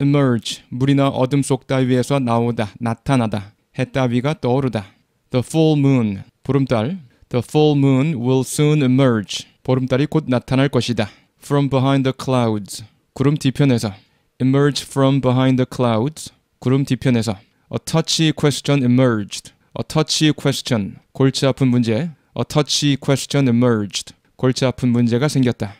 emerge 물이나 어둠 속 따위에서 나오다 나타나다 해 따위가 떠오르다 the full moon 보름달 the full moon will soon emerge 보름달이 곧 나타날 것이다 from behind the clouds 구름 뒤편에서 emerge from behind the clouds 구름 뒤편에서 a touchy question emerged a touchy question 골치 아픈 문제 a touchy question emerged 골치 아픈 문제가 생겼다